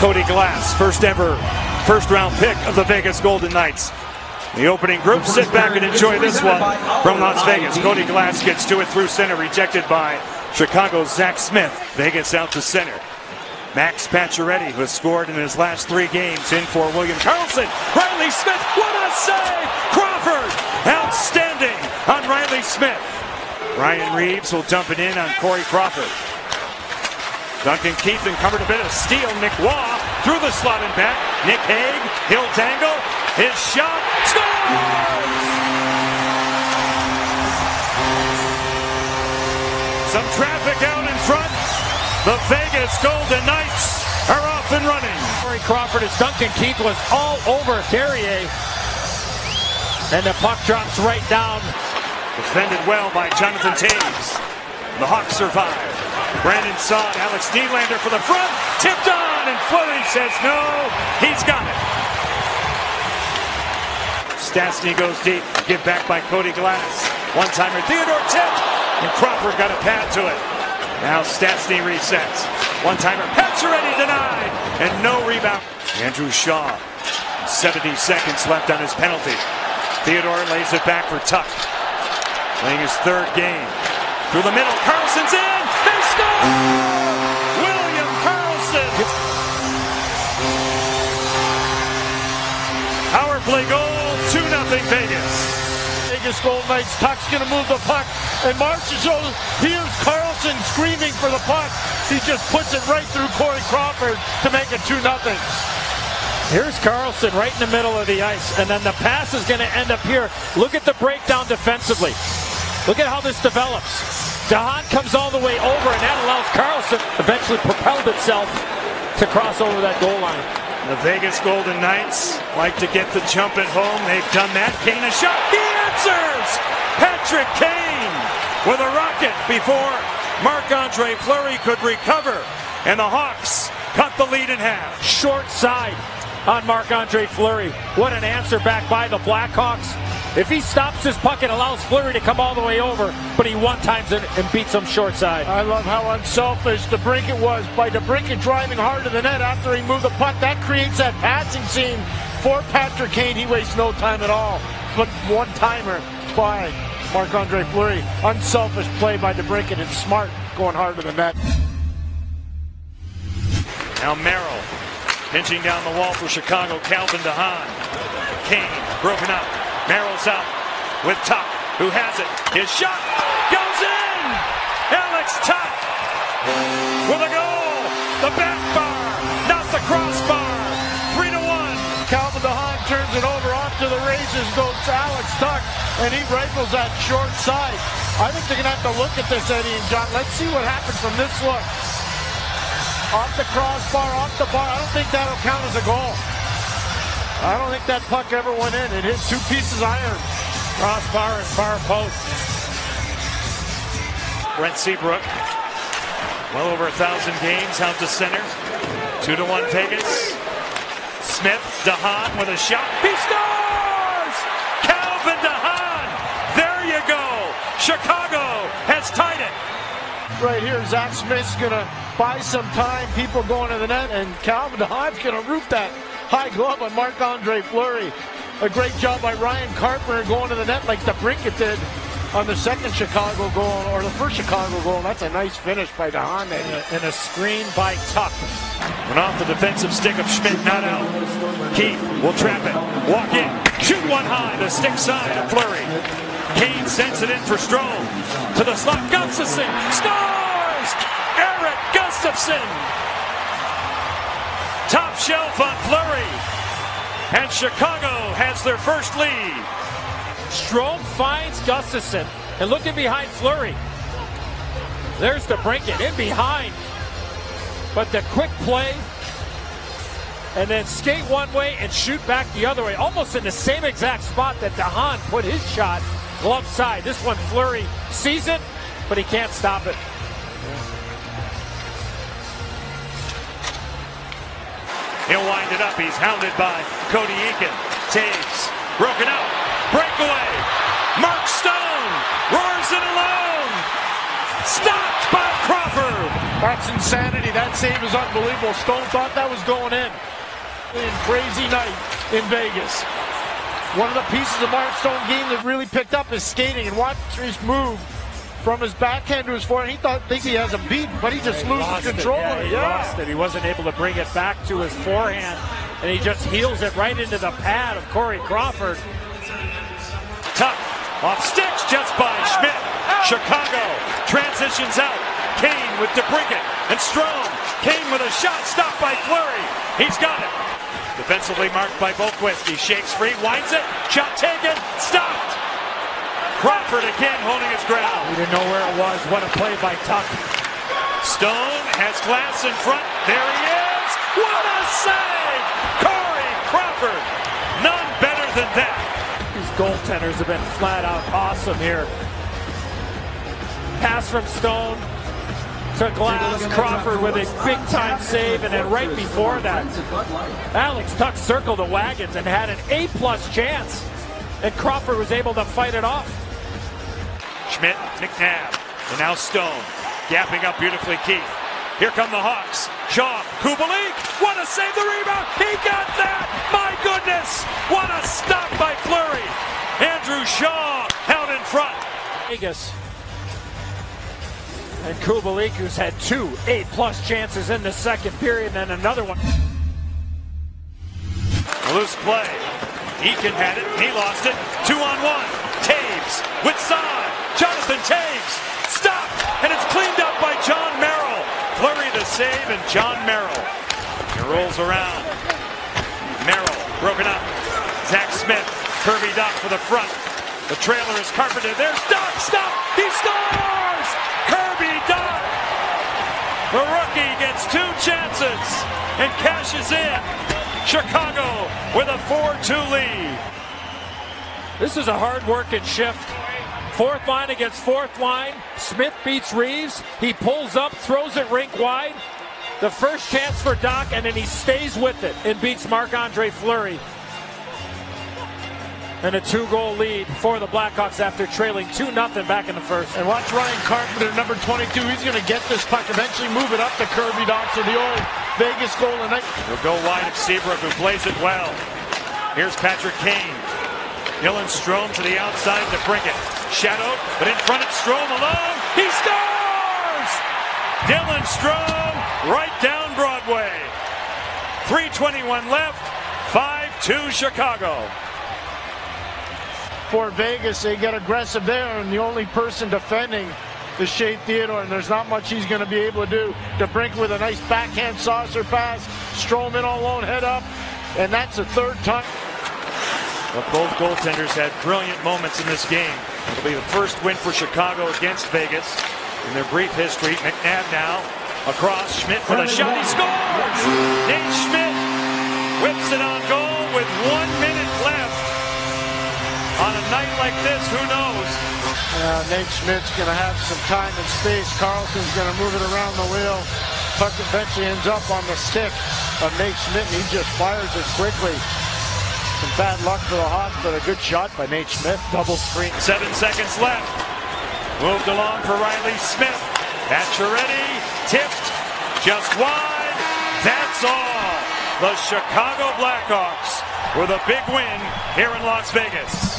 Cody Glass, first ever first round pick of the Vegas Golden Knights. The opening group, sit back and enjoy this one from Las Vegas. Cody Glass gets to it through center, rejected by Chicago's Zach Smith. Vegas out to center. Max Pacioretty, who has scored in his last three games, in for William Karlsson. Riley Smith, what a save! Crawford, outstanding on Riley Smith. Ryan Reaves will dump it in on Corey Crawford. Duncan Keith and uncovered a bit of steel. Nick Waugh through the slot and back. Nick Hague, he'll dangle. His shot, scores! Some traffic out in front. The Vegas Golden Knights are off and running. Corey Crawford as Duncan Keith was all over Carrier. And the puck drops right down. Defended well by Jonathan Toews. The Hawks survive. Brandon Saad, Alex Nylander for the front. Tipped on, and Fleury says no. He's got it. Stastny goes deep. Give back by Cody Glass. One-timer Theodore tipped, and Crawford got a pad to it. Now Stastny resets. One-timer, Pacioretty denied, and no rebound. Andrew Shaw, 70 seconds left on his penalty. Theodore lays it back for Tuch. Playing his third game. Through the middle, Karlsson's in! Score! William Karlsson! Power play goal, 2-0 Vegas. Vegas Golden Knights. Tuch's going to move the puck. And Marchessault, here's Karlsson screaming for the puck. He just puts it right through Corey Crawford to make it 2 0. Here's Karlsson right in the middle of the ice. And then the pass is going to end up here. Look at the breakdown defensively. Look at how this develops. DeHaan comes all the way over, and that allows Karlsson eventually propelled itself to cross over that goal line. The Vegas Golden Knights like to get the jump at home. They've done that. Kane a shot. He answers! Patrick Kane with a rocket before Marc-Andre Fleury could recover. And the Hawks cut the lead in half. Short side on Marc-Andre Fleury. What an answer back by the Blackhawks. If he stops his puck, it allows Fleury to come all the way over, but he one times it and beats him short side. I love how unselfish DeBrincat was by DeBrincat driving hard to the net after he moved the puck. That creates that passing scene for Patrick Kane. He wastes no time at all. But one timer by Marc-Andre Fleury. Unselfish play by DeBrincat and smart going hard to the net. Now Merrill pinching down the wall for Chicago. Calvin DeHaan. Kane broken up. Merrill's up with Tuch, who has it. His shot goes in. Alex Tuch with a goal. The back bar, not the crossbar. Three to one. Calvin DeHaan turns it over onto the races, goes Alex Tuch, and he rifles that short side. I think they're going to have to look at this, Eddie and John. Let's see what happens from this look. Off the crossbar, off the bar. I don't think that'll count as a goal. I don't think that puck ever went in. It hit two pieces of iron. Crossbar and far post. Brent Seabrook, well over a thousand games out to center. Two to one Vegas. Smith, DeHaan with a shot. He scores! Calvin DeHaan! There you go! Chicago has tied it. Right here, Zach Smith's going to buy some time. People going to the net, and Calvin DeHaan's going to roof that high glove on Marc-Andre Fleury. A great job by Ryan Carpenter going to the net like DeBrincat did on the second Chicago goal, or the first Chicago goal. That's a nice finish by DeHaan. And a screen by Tuch. Went off the defensive stick of Schmidt, not out. Keith will trap it, walk in, shoot one high, the stick side of Fleury. Kane sends it in for Strome. To the slot, Gustafsson scores! Erik Gustafsson! Top shelf on Fleury. And Chicago has their first lead. Strome finds Gustafsson and looking behind Fleury. There's the it in behind. But the quick play and then skate one way and shoot back the other way, almost in the same exact spot that DeHaan put his shot, glove side. This one, Fleury sees it, but he can't stop it. He'll wind it up. He's hounded by Cody Eakin. Toews, broken up. Breakaway. Mark Stone roars it alone. Stopped by Crawford. That's insanity. That save is unbelievable. Stone thought that was going in. Crazy night in Vegas. One of the pieces of Mark Stone game that really picked up is skating and watch Reese move from his backhand to his forehand. He thought think he has a beat, but he just He loses lost it. control. Yeah, he Yeah. lost it. He wasn't able to bring it back to his forehand, and he just heels it right into the pad of Corey Crawford. Tuch off sticks just by Schmidt. Chicago transitions out. Kane with DeBrincat and Strome. Kane with a shot stopped by Fleury. He's got it. Defensively marked by Boqvist. He shakes free, winds it. Shot taken. Stopped. Crawford again holding his ground. We didn't know where it was. What a play by Tuch. Stone has glass in front. There he is. What a save! Corey Crawford. None better than that. These goaltenders have been flat out awesome here. Pass from Stone to Glass. Crawford with a big time save, and then right before that, Alex Tuch circled the wagons and had an A plus chance, and Crawford was able to fight it off. Schmidt, McNabb, and now Stone. Gapping up beautifully, Keith. Here come the Hawks. Shaw, Kubalik. What a save the rebound. He got that. My goodness. What a stop by Fleury. Andrew Shaw held in front. Vegas. And Kubalik, who's had two eight-plus chances in the second period, and another one. Loose play. Eakin had it. He lost it. Two on one. Toews stopped, and it's cleaned up by John Merrill. Fleury the save, and John Merrill. He rolls around. Merrill broken up. Zach Smith. Kirby Dach for the front. The trailer is carpeted. There's Dach. Stop. He scores. Kirby Dach. The rookie gets two chances and cashes in. Chicago with a 4-2 lead. This is a hard working shift. Fourth line against fourth line. Smith beats Reaves. He pulls up, throws it rink wide. The first chance for Dach, and then he stays with it and beats Marc Andre Fleury. And a two goal lead for the Blackhawks after trailing 2 0 back in the first. And watch Ryan Carpenter, number 22. He's going to get this puck, eventually move it up to Kirby Dach for the old Vegas goal tonight. He'll go wide of Seabrook, who plays it well. Here's Patrick Kane. Dylan Strome to the outside to bring it. Shadowed, but in front it's Strome alone. He scores! Dylan Strome right down Broadway. 321 left. 5-2 Chicago. For Vegas, they get aggressive there, and the only person defending the Shea Theodore, and there's not much he's going to be able to do. To brink with a nice backhand saucer pass. Strome in all alone, head up, and that's the third time. But both goaltenders had brilliant moments in this game. It'll be the first win for Chicago against Vegas in their brief history. McNabb now across Schmidt for the shot. He scores! Nate Schmidt whips it on goal with one minute left. On a night like this, who knows? Uh, Nate Schmidt's going to have some time and space. Karlsson's going to move it around the wheel. Puck eventually ends up on the stick of Nate Schmidt, and he just fires it quickly. Some bad luck for the Hawks, but a good shot by Nate Smith. Double screen. Seven seconds left. Moved along for Riley Smith. Pacioretty tipped just wide. That's all. The Chicago Blackhawks with a big win here in Las Vegas.